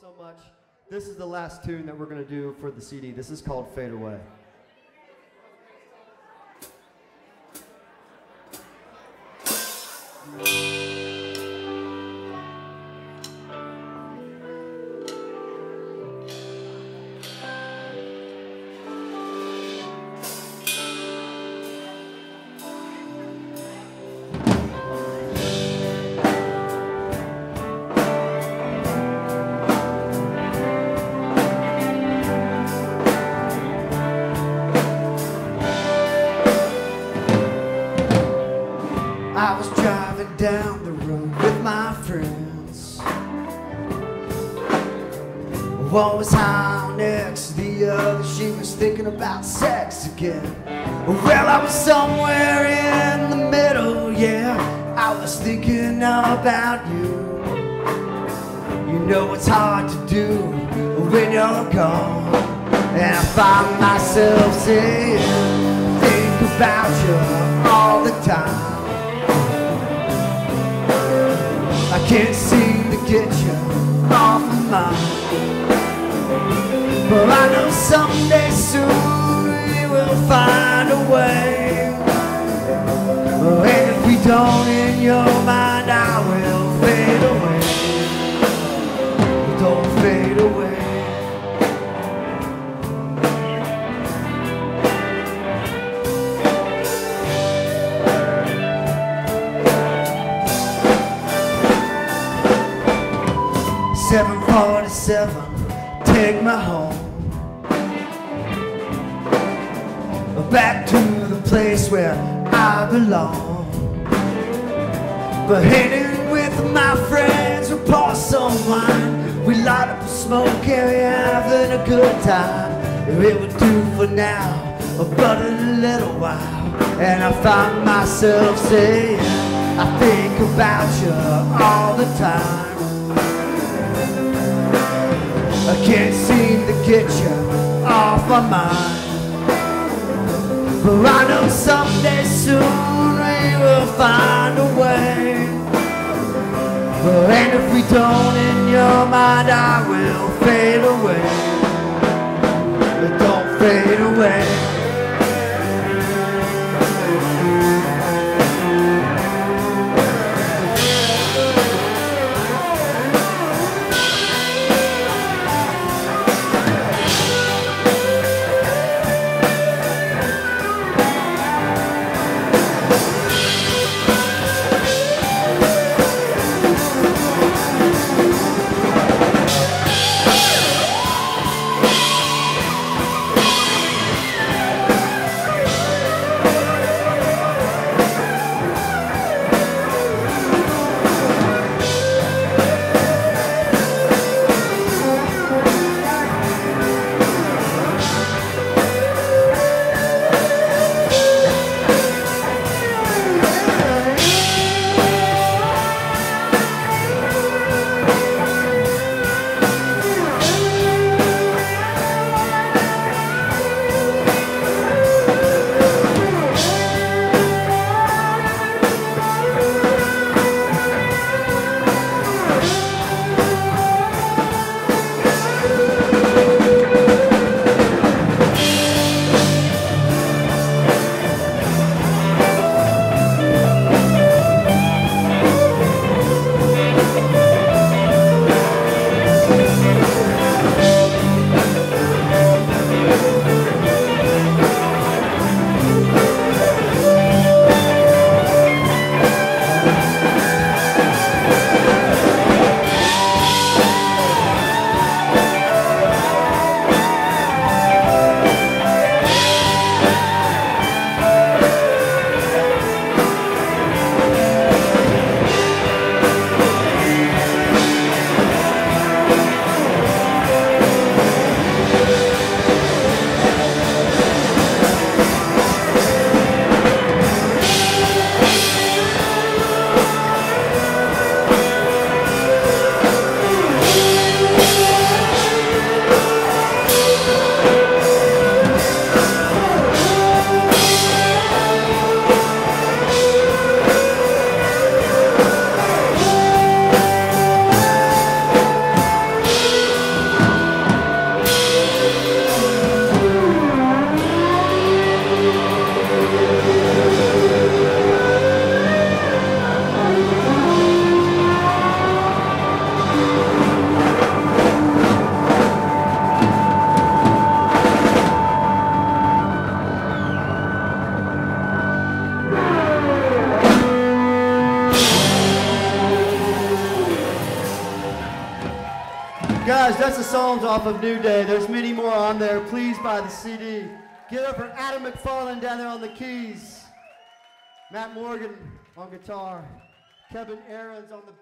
so much. This is the last tune that we're going to do for the CD. This is called Fade Away. I was driving down the road with my friends. One was high on X, the other she was thinking about sex again. Well, I was somewhere in the middle, yeah. I was thinking about you. You know it's hard to do when you're gone. And I find myself saying, think about you all the time. Can't seem to get you off my mind. But I know someday take me home. Back to the place where I belong. But hanging with my friends, we pour some wine. We light up a smoke, and we're having a good time. It would do for now, but in a little while. And I find myself saying, I think about you all the time. Can't seem to get you off my mind. But I know someday soon we will find a way. But and if we don't in your mind, I will fade away. But don't fade away. Rest that's the songs off of New Day. There's many more on there. Please buy the CD. Get up for Adam McFarland down there on the keys. Matt Morgan on guitar. Kevin Aaron's on the